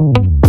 you.